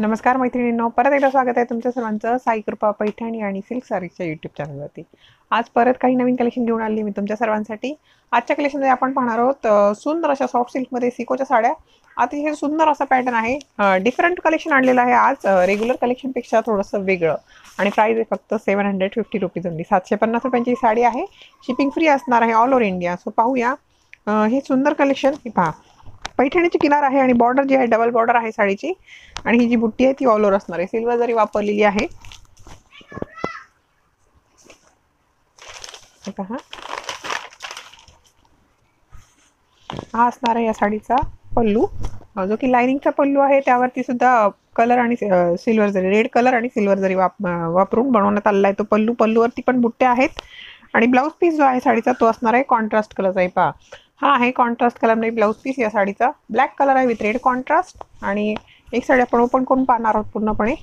नमस्कार मैत्रिणींनो परत एकदा स्वागत आहे तुमच्या सर्वांचं साई कृपा पैठणी आणि सिल्क सारीच्या यूट्यूब चॅनलवरती आज परत काही नवीन कलेक्शन घेऊन आली मी तुमच्या सर्वांसाठी. आजच्या कलेक्शनमध्ये आपण पाहणार आहोत सुंदर अशा सॉफ्ट सिल्कमध्ये सिकोच्या साड्या. अतिशय सुंदर असा पॅटर्न आहे. डिफरंट कलेक्शन आणलेलं आहे आज. रेग्युलर कलेक्शनपेक्षा थोडंसं वेगळं. आणि प्राईज आहे फक्त seven hundred fifty rupees only सातशे पन्नास रुपयांची साडी आहे. शिपिंग फ्री असणार आहे ऑल ओव्हर इंडिया सो पाहूया. हे सुंदर कलेक्शन पहा. पैठणीची किनार आहे आणि बॉर्डर जी आहे डबल बॉर्डर आहे साडीची. आणि ही जी बुट्टी आहे ती ऑल ओव्हर असणार आहे. सिल्वर जरी वापरलेली आहे. पहा. हा असणार आहे या साडीचा पल्लू. जो की लायनिंगचा पल्लू आहे त्यावरती सुद्धा कलर आणि सिल्वर जरी रेड कलर आणि सिल्वर जरी वाप वापरून बनवण्यात आलेला आहे तो पल्लू पल्लूवरती पण बुट्टे आहेत. आणि ब्लाऊज पीस जो आहे साडीचा तो असणार आहे कॉन्ट्रास्ट कलरचा आहे पहा. हा आहे कॉन्ट्रास्ट कलरमध्ये ब्लाऊज पीस या साडीचा. ब्लॅक कलर आहे विथ रेड कॉन्ट्रास्ट आणि एक साडी आपण ओपन करून पाहणार आहोत पूर्णपणे.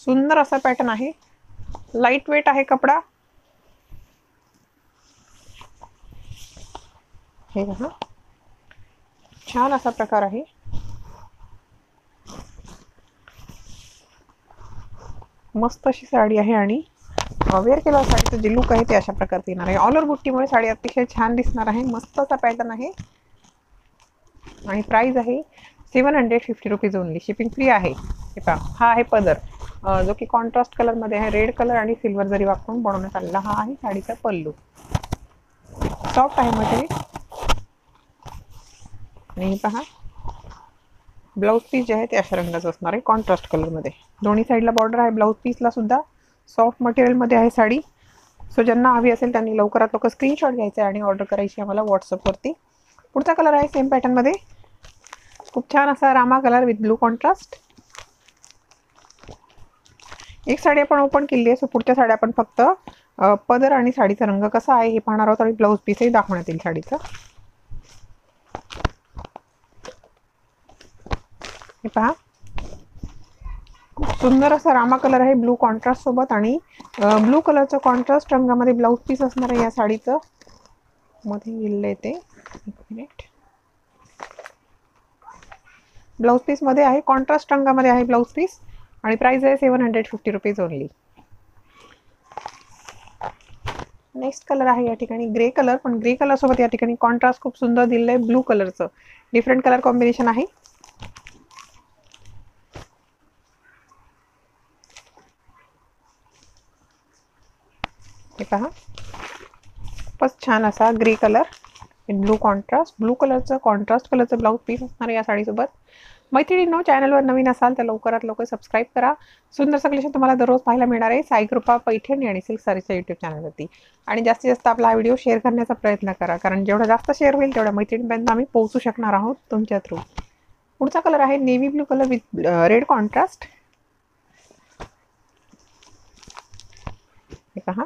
सुंदर असा पॅटर्न आहे. लाइट वेट आहे कपडा. हे बघा. छान असा प्रकार आहे. मस्त अशी साडी आहे आणि वेअर केला साडीचं जे लुक आहे ते अशा प्रकारचं येणार आहे. ऑलर बुट्टीमुळे साडी अतिशय छान दिसणार आहे. मस्त असा पॅटर्न आहे. आणि प्राईज आहे seven hundred fifty rupees only shipping free आहे. हे पहा हा आहे पदर. जो की कॉन्ट्रास्ट कलरमध्ये आहे. रेड कलर आणि सिल्वर जरी वापरून बनवण्यात आलेला हा आहे साडीचा पल्लू. सॉफ्ट आहे मटेरियल आणि पहा. ब्लाऊज पीस जे आहे ते अशा रंगाचं असणार आहे कॉन्ट्रास्ट कलरमध्ये दोन्ही साईडला बॉर्डर आहे. ब्लाऊज पीसला सुद्धा सॉफ्ट मटेरियलमध्ये आहे साडी. सो ज्यांना हवी असेल त्यांनी लवकरात लवकर स्क्रीनशॉट घ्यायचा आहे आणि ऑर्डर करायची आम्हाला व्हॉट्सअपवरती पुढचा कलर आहे सेम पॅटर्नमध्ये खूप छान असा rama colour with blue contrast एक साडी आपण ओपन केली आहे. सो पुढच्या साड्या आपण फक्त पदर आणि साडीचा रंग कसा आहे हे पाहणार आहोत आणि ब्लाऊज पीसही दाखवण्यात येईल साडीचं. हे पहा. खूप सुंदर असा रामा कलर आहे ब्लू कॉन्ट्रास्ट सोबत आणि ब्लू कलरचं कॉन्ट्रास्ट रंगामध्ये ब्लाऊज पीस असणार आहे या साडीचं. मध्ये गेलेलं आहे ते. एक मिनिट ब्लाऊज पीसमध्ये आहे कॉन्ट्रास्ट रंगामध्ये आहे ब्लाऊज पीस आणि प्राइस आहे seven hundred fifty rupees only next colour आहे या ठिकाणी ग्रे कलर पण ग्रे कलरसोबत या ठिकाणी कॉन्ट्रास्ट खूप सुंदर दिलेलं आहे ब्लू कलरचं डिफरंट कलर कॉम्बिनेशन आहे. हे पहा. खूपच छान असा grey colour blue contrast blue कलरचं कॉन्ट्रास्ट कलरचं ब्लाऊज पीस असणार आहे या साडीसोबत. मैत्रिणी नो चॅनलवर नवीन असाल तर लवकरात लवकर सबस्क्राईब करा. सुंदर सगळेशन तुम्हाला दररोज पाहायला मिळणार आहे साई कृपा पैठणी आणि सिल्क सारीच्या यूट्यूब चॅनलवरती आणि जास्तीत जास्त आपला हा व्हिडिओ शेअर करण्याचा प्रयत्न करा. कारण जेवढा जास्त शेअर होईल तेवढ्या मैत्रिणीपर्यंत आम्ही पोहोचू शकणार आहोत तुमच्या थ्रू पुढचा कलर आहे navy blue colour with red contrast हे पहा.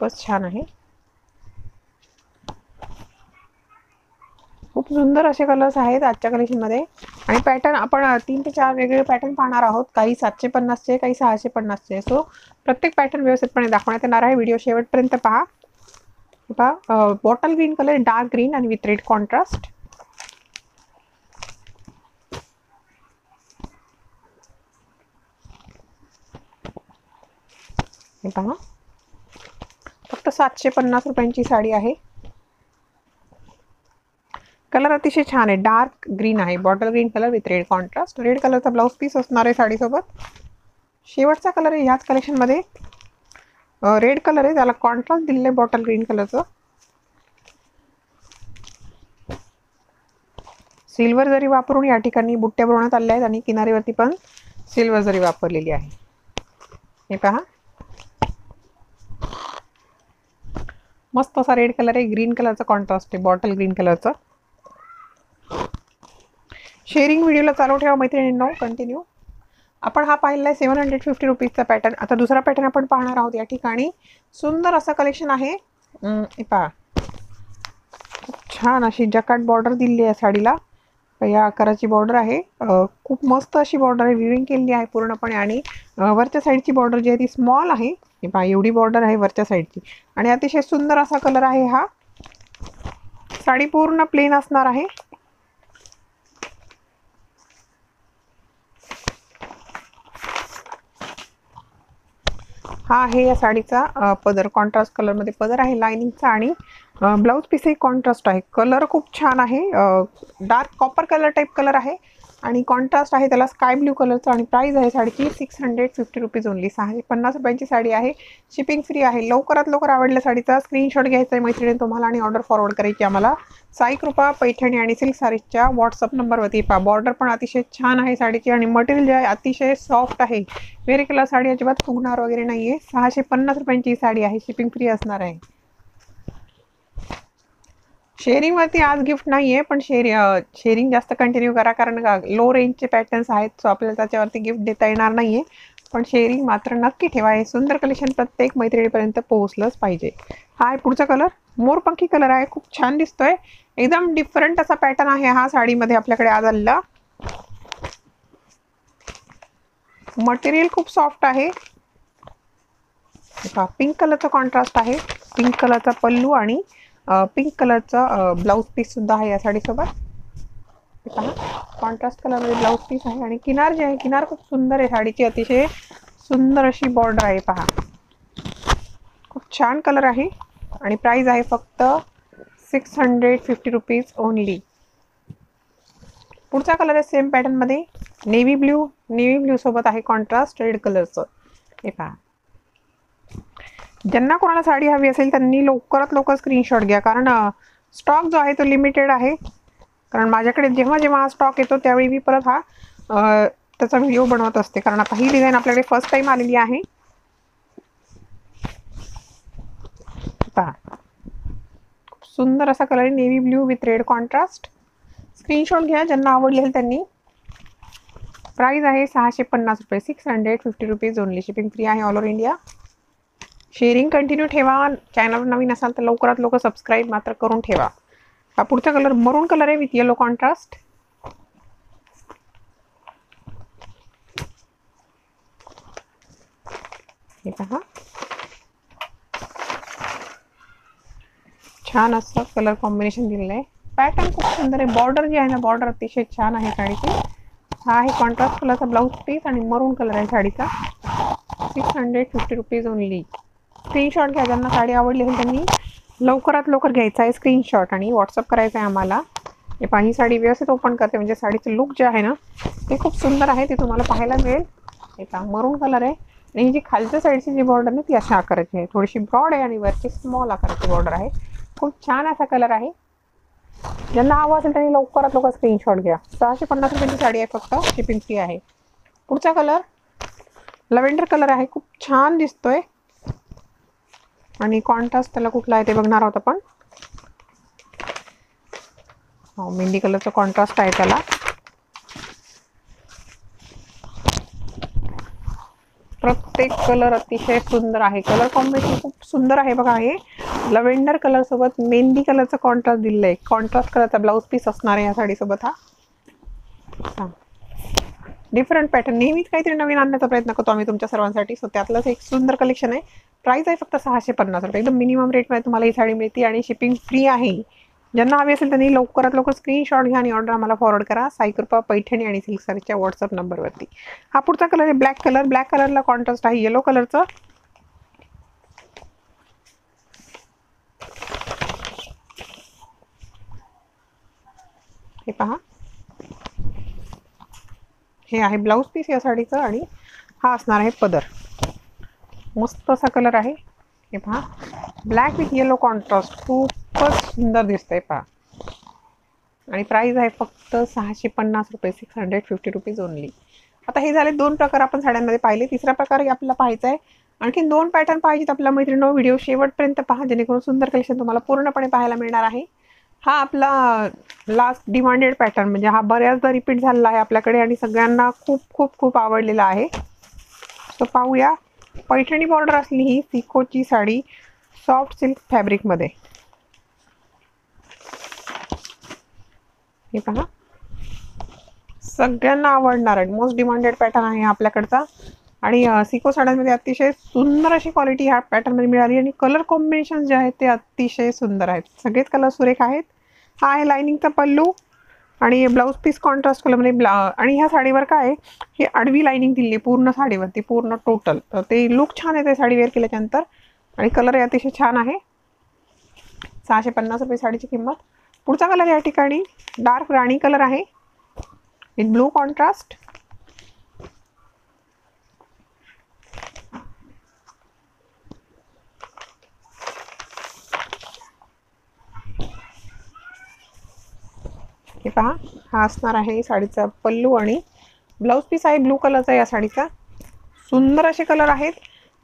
खूपच छान आहे. खूप सुंदर असे कलर्स आहेत आजच्या कलेक्शनमध्ये आणि पॅटर्न आपण तीन ते चार वेगवेगळे पॅटर्न पाहणार आहोत. काही सातशे पन्नासचे काही सहाशे पन्नासचे सो प्रत्येक पॅटर्न व्यवस्थितपणे दाखवण्यात येणार आहे. व्हिडिओ शेवटपर्यंत पहा. पहा bottle green colour dark green आणि विथ रेड कॉन्ट्रास्ट पहा. फक्त सातशे पन्नास रुपयांची साडी आहे. कलर अतिशय छान आहे. डार्क ग्रीन आहे. Bottle green colour with red contrast red कलरचा ब्लाऊज पीस असणार आहे साडीसोबत. शेवटचा कलर आहे ह्याच कलेक्शनमध्ये रेड कलर आहे. त्याला कॉन्ट्रास्ट दिलेलं आहे बॉटल ग्रीन कलरचं सिल्वर जरी वापरून या ठिकाणी बुट्ट्या बनवण्यात आल्या आहेत आणि किनारीवरती पण सिल्वर जरी वापरलेली आहे. हे पहा. मस्त असा रेड कलर आहे. ग्रीन कलरचा कॉन्ट्रास्ट आहे. बॉटल ग्रीन कलरचा शेअरिंग व्हिडिओला चालू ठेवा मैत्रिणींनो. कंटिन्यू आपण हा पाहिला आहे सेवन हंड्रेड फिफ्टी रुपीजचा पॅटर्न आता दुसरा पॅटर्न आपण पाहणार आहोत या ठिकाणी. सुंदर असं कलेक्शन आहे. पहा छान अशी जकाट बॉर्डर दिली आहे साडीला. या आकाराची बॉर्डर आहे. खूप मस्त अशी बॉर्डर आहे. विविंग केलेली आहे पूर्णपणे आणि वरच्या साईडची बॉर्डर जी आहे ती स्मॉल आहे. ही पहा एवढी बॉर्डर आहे वरच्या साईडची आणि अतिशय सुंदर असा कलर आहे हा. साडी पूर्ण प्लेन असणार आहे. हा आहे या साडीचा पदर. कॉन्ट्रास्ट कलरमध्ये पदर आहे लाइनिंगचा आणि ब्लाऊज पीसही कॉन्ट्रास्ट आहे. कलर खूप छान आहे. Dark copper colour type colour आहे. आणि कॉन्ट्रास्ट आहे त्याला स्काय ब्ल्यू कलरचं आणि प्राईस आहे साडीची six hundred fifty rupees only सहाशे पन्नास रुपयांची साडी आहे. शिपिंग फ्री आहे. लवकरात लवकर आवडल्या साडीचा स्क्रीनशॉट घ्यायचा आहे मैत्रिणी तुम्हाला आणि ऑर्डर फॉरवर्ड करायची आम्हाला. साई कृपा पैठणी आणि सिल्क साडीच्या व्हॉट्सअप नंबरवरती पहा. बॉर्डर पण अतिशय छान आहे साडीची आणि मटेरियल जे आहे अतिशय सॉफ्ट आहे. वेरी कलर साडी अजिबात फुगणार वगैरे नाही आहे सहाशे पन्नास रुपयांची साडी आहे. शिपिंग फ्री असणार आहे. शेअरिंगवरती आज गिफ्ट नाही आहे पण शेअर शेअरिंग जास्त कंटिन्यू करा कारण लो रेंजचे पॅटर्न्स आहेत सो आपल्याला त्याच्यावरती गिफ्ट देता येणार नाही आहे पण शेअरिंग मात्र नक्की ठेवा हे सुंदर कलेक्शन प्रत्येक मैत्रिणीपर्यंत पोहोचलंच पाहिजे. हा आहे पुढचा कलर मोरपंखी कलर आहे खूप छान दिसतोय. एकदम डिफरंट असा पॅटर्न आहे हा साडीमध्ये आपल्याकडे आज आलेला. मटेरियल खूप सॉफ्ट आहे. पिंक कलरचा कॉन्ट्रास्ट आहे. पिंक कलरचा पल्लू आणि पिंक कलरचा ब्लाऊज पीस सुद्धा आहे या साडीसोबत. पहा कॉन्ट्रास्ट कलरमध्ये ब्लाऊज पीस आहे आणि किनार जे आहे किनार खूप सुंदर आहे साडीची. अतिशय सुंदर अशी बॉर्डर आहे पहा. खूप छान कलर आहे आणि प्राईज आहे फक्त six hundred fifty rupees only पुढचा कलर आहे सेम पॅटर्नमध्ये नेव्ही ब्ल्यू नेव्ही ब्ल्यू सोबत आहे कॉन्ट्रास्ट रेड कलरचं हे पहा. ज्यांना कोणाला साडी हवी असेल त्यांनी लवकरात लवकर स्क्रीनशॉट घ्या. कारण स्टॉक जो आहे तो लिमिटेड आहे. कारण माझ्याकडे जेव्हा जेव्हा हा स्टॉक येतो त्यावेळी मी परत हा त्याचा व्हिडिओ बनवत असते. कारण आता ही डिझाईन आपल्याकडे फर्स्ट टाईम आलेली आहे. खूप सुंदर असा कलर आहे. Navy blue with red contrast screenshot घ्या. ज्यांना आवडली असेल त्यांनी. प्राईज आहे सहाशे पन्नास रुपये. Six hundred fifty rupees only shipping free आहे all over India sharing continue ठेवा. चॅनल नवीन असाल तर लवकरात लवकर सबस्क्राईब मात्र करून ठेवा. हा पुढचा कलर मरून कलर आहे विथ येलो कॉन्ट्रास्ट हे पहा. छान असं कलर कॉम्बिनेशन दिलेलं आहे. पॅटर्न खूप सुंदर आहे. बॉर्डर जी आहे ना बॉर्डर अतिशय छान आहे साडीची. हा आहे कॉन्ट्रास्ट कलरचा ब्लाऊज पीस आणि मरून कलर आहे साडीचा. Six hundred fifty rupees only screenshot घ्या ज्यांना साडी आवडली असेल त्यांनी लवकरात लवकर घ्यायचा आहे स्क्रीनशॉट आणि व्हॉट्सअप करायचा आहे आम्हाला. हे पहा ही साडी व्यवस्थित ओपन करते म्हणजे साडीचं लुक जे आहे ना ते खूप सुंदर आहे ते तुम्हाला पाहायला मिळेल. हे पहा मरून कलर आहे. आणि ही जी खालच्या साईडची जी बॉर्डर आहे ती अशा आकाराची आहे. थोडीशी ब्रॉड आहे आणि वरची स्मॉल आकाराची बॉर्डर आहे. खूप छान असा कलर आहे. ज्यांना हवं असेल त्यांनी लवकरात लवकर स्क्रीनशॉट घ्या. सहाशे पन्नास रुपयांची साडी आहे फक्त शिपिंग फ्री आहे. पुढचा कलर लव्हेंडर कलर आहे. खूप छान दिसतोय. आणि कॉन्ट्रास्ट त्याला कुठला आहे ते बघणार आहोत आपण. हो मेहंदी कलरचं कॉन्ट्रास्ट आहे त्याला. प्रत्येक कलर अतिशय सुंदर आहे. कलर कॉम्बिनेशन खूप सुंदर आहे बघा हे. लव्हेंडर कलर सोबत मेहंदी कलरचं कॉन्ट्रास्ट दिलेलं आहे कॉन्ट्रास्ट कलरचा ब्लाऊज पीस असणार आहे या साडीसोबत हा. डिफरंट पॅटर्न नेहमीच काहीतरी नवीन आणण्याचा प्रयत्न करतो आम्ही तुमच्या सर्वांसाठी. सो त्यातलंच एक सुंदर कलेक्शन आहे. प्राईस आहे फक्त सहाशे पन्नास रुपये. एकदम मिनिमम रेटमध्ये तुम्हाला ही साडी मिळते आणि शिपिंग फ्री आहे. ज्यांना हवी असेल त्यांनी लवकरात लवकर स्क्रीनशॉट घ्या आणि ऑर्डर आम्हाला फॉरवर्ड करा. साईकृपा पैठणी आणि सिल्क सारीच्या व्हॉट्सअप नंबरवरती हा पुढचा कलर आहे ब्लॅक कलर ब्लॅक कलरला कॉन्ट्रास्ट आहे येलो कलरचं हे पहा. हे आहे ब्लाऊज पीस या साडीचं आणि हा असणार आहे पदर. मस्त असा कलर आहे. हे पहा. ब्लॅक विथ येलो कॉन्ट्रास्ट खूपच सुंदर दिसतंय पहा. आणि प्राईस आहे फक्त सहाशे पन्नास रुपये six hundred fifty rupees only आता हे झाले दोन प्रकार आपण साड्यांमध्ये पाहिले. तिसरा प्रकार आपल्याला पाहायचा आहे आणखी दोन पॅटर्न पाहिजेत आपल्या मैत्रिणी व्हिडिओ शेवटपर्यंत पहा जेणेकरून सुंदर कलेक्शन तुम्हाला पूर्णपणे पाहायला मिळणार आहे. हा आपला लास्ट डिमांडेड पॅटर्न म्हणजे हा बऱ्याचदा रिपीट झालेला आहे आपल्याकडे आणि सगळ्यांना खूप खूप खूप आवडलेला आहे. सो पाहूया. पैठणी बॉर्डर असली ही सिकोची साडी सॉफ्ट सिल्क फॅब्रिकमध्ये हे पहा. सगळ्यांना आवडणार आहे. मोस्ट डिमांडेड पॅटर्न आहे आपल्याकडचा. आणि सिको साड्यांमध्ये अतिशय सुंदर अशी क्वालिटी ह्या पॅटर्नमध्ये मिळाली आणि कलर कॉम्बिनेशन जे आहेत ते अतिशय सुंदर आहेत. सगळेच कलर सुरेख आहेत. हा आहे लायनिंगचा पल्लू आणि ब्लाऊज पीस कॉन्ट्रास्ट कलरमध्ये ब्ला आणि ह्या साडीवर काय आहे ही आडवी लायनिंग दिली आहे पूर्ण साडीवरती पूर्ण टोटल तर ते लुक छान आहे ते साडी वेअर केल्याच्यानंतर. आणि कलर अतिशय छान आहे. सहाशे पन्नास रुपये साडीची किंमत. पुढचा कलर या ठिकाणी डार्क राणी कलर आहे. विथ ब्लू कॉन्ट्रास्ट हे पहा. हा असणार आहे साडीचा पल्लू आणि ब्लाऊज पीस आहे ब्लू कलरचा या साडीचा. सुंदर असे कलर आहेत.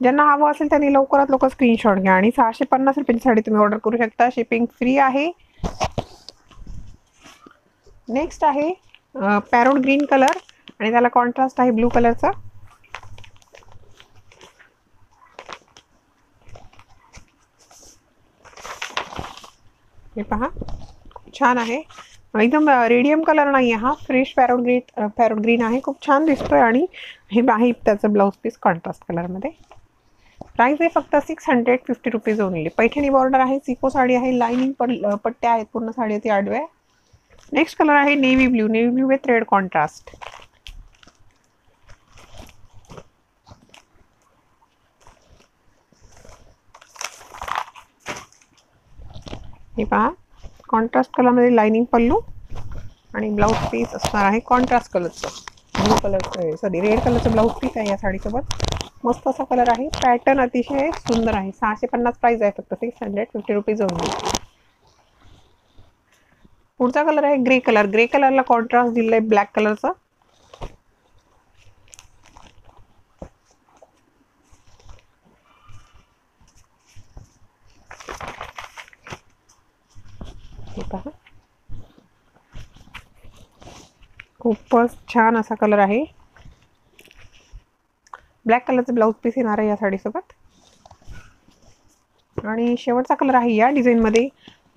ज्यांना हवं असेल त्यांनी लवकरात लवकर स्क्रीनशॉट घ्या. आणि सहाशे पन्नास रुपयाची साडी तुम्ही ऑर्डर करू शकता. शिपिंग फ्री आहे. नेक्स्ट आहे पॅरोड ग्रीन कलर आणि त्याला कॉन्ट्रास्ट आहे ब्लू कलरचा हे पहा. छान आहे. एकदम रेडियम कलर नाही आहे हा. Fresh parrot green parrot green आहे. खूप छान दिसतोय आणि हे आहे त्याचं ब्लाऊज पीस कॉन्ट्रास्ट कलरमध्ये प्राईस आहे फक्त six hundred fifty rupees only Paithani border आहे सिको साडी आहे लाईनिंग पण पट्ट्या आहेत पूर्ण साडी ती आडव्या नेक्स्ट कलर आहे navy blue navy blue with red contrast हे पहा. कॉन्ट्रास्ट कलरमध्ये लाइनिंग पल्लू आणि ब्लाऊज पीस असणार आहे कॉन्ट्रास्ट कलरचं ब्लू कलरचं सॉरी रेड कलरचं ब्लाऊज पीस आहे या साडीसोबत. मस्त असा कलर आहे. पॅटर्न अतिशय सुंदर आहे. सहाशे पन्नास प्राईज आहे फक्त. Six hundred fifty rupees only पुढचा कलर आहे ग्रे कलर ग्रे कलरला कॉन्ट्रास्ट दिलेला आहे ब्लॅक कलरचा हे पहा खूपच छान असा कलर आहे. ब्लॅक कलरचं ब्लाऊज पीस येणार आहे या साडीसोबत आणि शेवटचा कलर आहे या डिझाईनमध्ये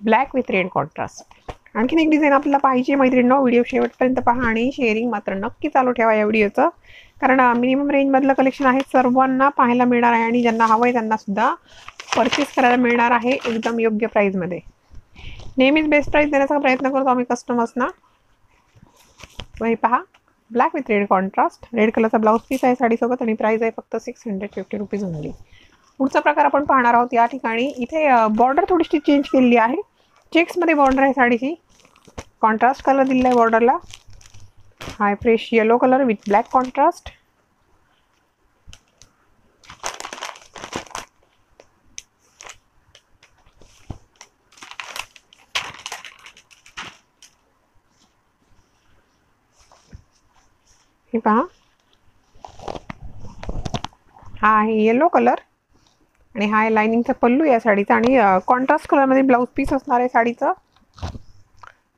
ब्लॅक विथ रेड कॉन्ट्रास्ट आणखीन एक डिझाईन आपल्याला पाहिजे मैत्रिणींनो व्हिडिओ शेवटपर्यंत पहा आणि शेअरिंग मात्र नक्की चालू ठेवा या व्हिडिओचं कारण मिनिमम रेंजमधलं कलेक्शन आहे सर्वांना पाहायला मिळणार आहे आणि ज्यांना हवं आहे त्यांनासुद्धा परचेस करायला मिळणार आहे एकदम योग्य प्राईजमध्ये नेहमीच बेस्ट प्राईस देण्याचा प्रयत्न करतो आम्ही कस्टमर्सना हे पहा. Black with red contrast red कलरचा ब्लाऊज पीस आहे साडीसोबत आणि प्राईस आहे फक्त six hundred fifty rupees only पुढचा प्रकार आपण पाहणार आहोत या ठिकाणी. इथे बॉर्डर थोडीशी चेंज केलेली आहे. चेक्समध्ये बॉर्डर आहे साडीची. कॉन्ट्रास्ट कलर दिलेला आहे बॉर्डरला high fresh yellow colour with black contrast हे पहा हा आहे येलो कलर आणि हा आहे लायनिंगचा पल्लू या साडीचा आणि कॉन्ट्रास्ट कलरमध्ये ब्लाऊज पीस असणार आहे साडीचं.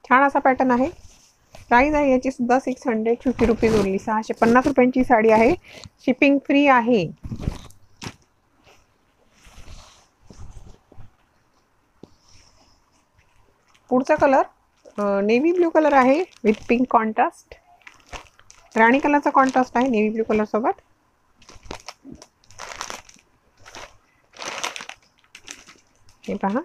छान असा पॅटर्न आहे. प्राईज आहे याची सुद्धा six hundred fifty rupees only. सहाशे पन्नास रुपयांची साडी आहे. शिपिंग फ्री आहे. पुढचा कलर नेव्ही ब्ल्यू कलर आहे विथ पिंक कॉन्ट्रास्ट राणी कलरचा कॉन्ट्रास्ट आहे नेव्ही ब्ल्यू कलर सोबत. हे पहा.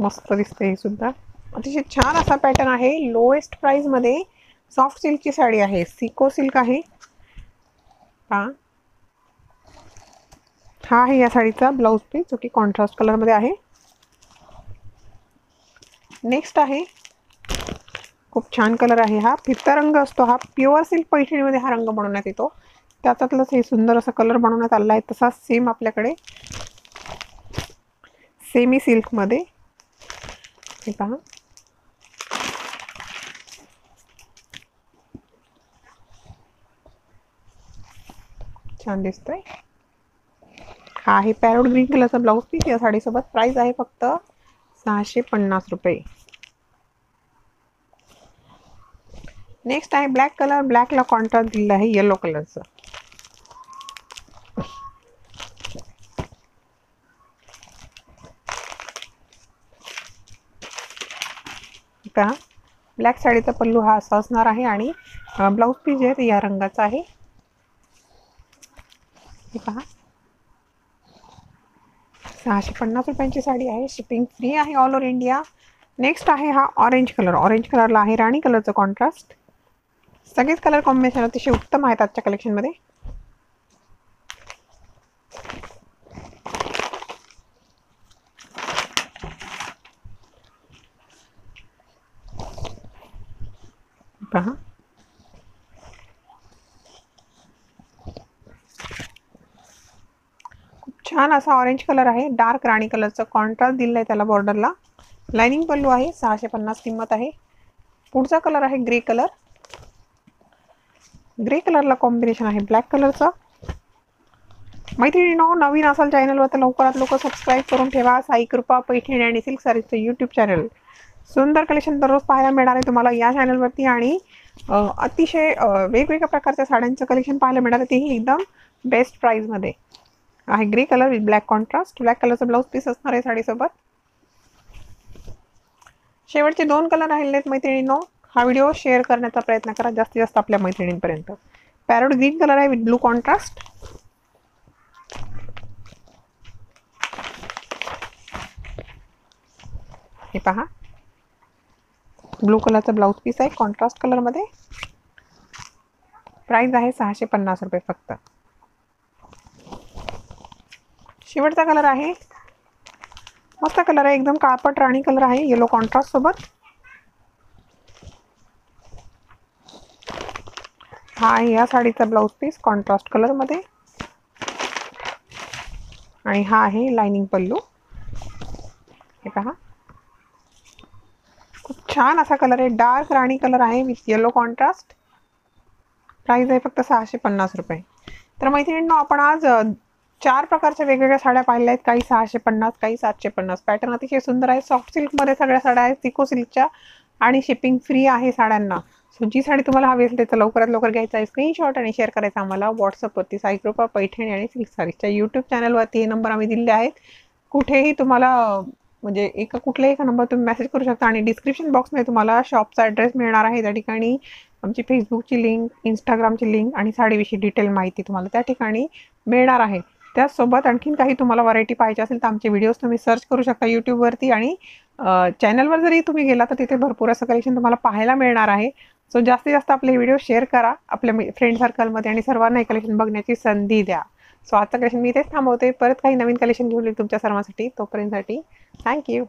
मस्त दिसते हे सुद्धा. अतिशय छान असा पॅटर्न आहे. लोएस्ट प्राईजमध्ये सॉफ्ट सिल्कची साडी आहे. सिको सिल्क आहे. पहा. हा आहे या साडीचा ब्लाऊज पीस जो की कॉन्ट्रास्ट कलरमध्ये आहे. नेक्स्ट आहे खूप छान कलर आहे हा. फिरता रंग असतो हा. प्युअर सिल्क पैठणीमध्ये हा रंग बनवण्यात येतो. त्याच्यातलंच हे सुंदर असा कलर बनवण्यात आला आहे. तसाच सेम आपल्याकडे सेमी सिल्कमध्ये हे पहा. छान दिसतोय. हा आहे पॅरोड ग्रीन कलरचा ब्लाऊज पीस या साडीसोबत प्राईस आहे फक्त सहाशे पन्नास रुपये. नेक्स्ट आहे ब्लॅक कलर ब्लॅकला कॉन्ट्रास्ट दिलेला आहे येलो कलरचं पहा ब्लॅक साडीचा पल्लू हा असा असणार आहे आणि ब्लाऊज पीस जे आहे या रंगाचा आहे. हे पहा. सहाशे पन्नास रुपयांची साडी आहे शिपिंग फ्री आहे ऑल ओव्हर इंडिया नेक्स्ट आहे हा ऑरेंज कलर ऑरेंज कलरला आहे राणी कलरचं कॉन्ट्रास्ट सगळेच कलर कॉम्बिनेशन अतिशय उत्तम आहेत आजच्या कलेक्शनमध्ये पहा. खूप छान असा ऑरेंज कलर आहे डार्क राणी कलरचं कॉन्ट्रास्ट दिलं आहे त्याला बॉर्डरला लाइनिंग पल्लू आहे सहाशे पन्नास किंमत आहे. पुढचा कलर आहे ग्रे कलर ग्रे कलरला कॉम्बिनेशन आहे. ब्लॅक कलरचं. मैत्रिणीनो नवीन असाल चॅनलवर तर लवकरात लवकर सबस्क्राईब करून ठेवा. साई कृपा पैठणी आणि सिल्क सारीचं यूट्यूब चॅनल सुंदर कलेक्शन दररोज पाहायला मिळणार आहे तुम्हाला या चॅनलवरती आणि अतिशय वेगवेगळ्या प्रकारच्या साड्यांचं कलेक्शन पाहायला मिळणार आहे. तेही एकदम बेस्ट प्राईजमध्ये आहे grey colour with black contrast black कलरचं ब्लाऊज पीस असणार आहे साडीसोबत. शेवटचे दोन कलर राहिलेत मैत्रिणींनो. हा व्हिडिओ शेअर करण्याचा प्रयत्न करा जास्तीत जास्त आपल्या मैत्रिणींपर्यंत. पॅरोट ग्रीन कलर आहे विथ ब्लू कॉन्ट्रास्ट हे पहा. ब्लू कलरचा ब्लाऊज पीस आहे कॉन्ट्रास्ट कलरमध्ये प्राइस आहे सहाशे पन्नास रुपये फक्त. शेवटचा कलर आहे. मस्त कलर आहे एकदम काळपट राणी कलर आहे येलो कॉन्ट्रास्ट सोबत. हा या साडीचा ब्लाऊज पीस कॉन्ट्रास्ट कलरमध्ये आणि हा आहे लाइनिंग पल्लू. हे पहा. खूप छान असा कलर आहे. डार्क राणी कलर आहे विथ येलो कॉन्ट्रास्ट प्राईज आहे फक्त सहाशे पन्नास रुपये. तर मैत्रिणींनो आपण आज चार प्रकारच्या वेगवेगळ्या साड्या पाहिल्या आहेत. काही सहाशे पन्नास काही सातशे पन्नास. पॅटर्न अतिशय सुंदर आहे. सॉफ्ट सिल्कमध्ये सगळ्या साड्या आहेत. सिको सिल्कच्या आणि शिपिंग फ्री आहे साड्यांना. सो जी साडी तुम्हाला हवी असेल त्याचा लवकरात लवकर घ्यायचं आहे. स्क्रीनशॉट आणि शेअर करायचा आम्हाला व्हॉट्सअपवरती साईकृपा पैठणी आणि सिल्क सारीच्या यूट्यूब चॅनलवरती हे नंबर आम्ही दिलेले आहेत. कुठेही तुम्हाला म्हणजे एका कुठल्याही एका नंबर तुम्ही मेसेज करू शकता आणि डिस्क्रिप्शन बॉक्समध्ये तुम्हाला शॉपचा ॲड्रेस मिळणार आहे. त्या ठिकाणी आमची फेसबुकची लिंक इंस्टाग्रामची लिंक आणि साडीविषयी डिटेल माहिती तुम्हाला त्या ठिकाणी मिळणार आहे. त्याचसोबत आणखीन काही तुम्हाला व्हरायटी पाहिजे असेल तर आमचे व्हिडिओज तुम्ही सर्च करू शकता यूट्यूबवरती आणि चॅनलवर जरी तुम्ही गेला तर तिथे भरपूर असं कलेक्शन तुम्हाला पाहायला मिळणार आहे. सो जास्तीत जास्त आपले व्हिडिओ शेअर करा. आपल्या फ्रेंड सर्कलमध्ये आणि सर्वांना हे कलेक्शन बघण्याची संधी द्या. सो आजचं कलेक्शन मी इथेच थांबवते. परत काही नवीन कलेक्शन घेऊन येईल तुमच्या सर्वांसाठी. तोपर्यंतसाठी थँक्यू